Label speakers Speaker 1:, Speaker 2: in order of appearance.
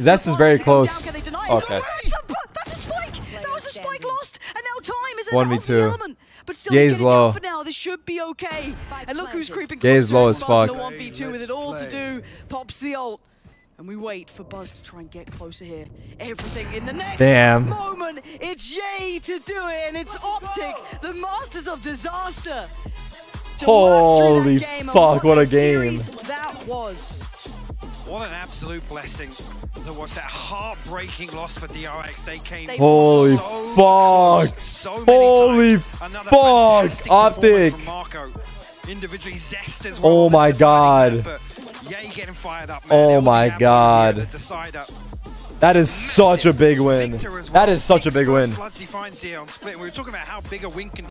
Speaker 1: Zest is very close.
Speaker 2: Okay.
Speaker 1: Okay.
Speaker 2: That's a spike. That was a spike lost, and now time is
Speaker 1: 1v2.
Speaker 2: But still,
Speaker 1: yay's
Speaker 2: get
Speaker 1: low.
Speaker 2: for now. This should be okay. And look who's creeping
Speaker 1: yay's
Speaker 2: closer.
Speaker 1: low as fuck.
Speaker 2: 1v2 with it all to do. Pops the ult. And we wait for Buzz to try and get closer here. Everything in the next
Speaker 1: Damn.
Speaker 2: moment. It's yay to do it, and it's Optic, the masters of disaster. to work through that
Speaker 1: Holy
Speaker 2: game,
Speaker 1: fuck, what a game.
Speaker 2: That was.
Speaker 3: What an absolute blessing. There was that heartbreaking loss for DRX. They came
Speaker 1: Holy
Speaker 3: so
Speaker 1: fuck.
Speaker 3: close so many
Speaker 1: Holy
Speaker 3: times. Another
Speaker 1: fuck.
Speaker 3: fantastic performance
Speaker 1: Optic.
Speaker 3: Marco. Individually zest as well.
Speaker 1: Oh my
Speaker 3: this deciding
Speaker 1: God.
Speaker 3: effort. Getting fired up, man.
Speaker 1: Oh my God.
Speaker 3: the decider.
Speaker 1: That is such a big win.
Speaker 3: Well.
Speaker 1: That is such a big win.
Speaker 3: bloods he finds here on split. We were talking about how big a win can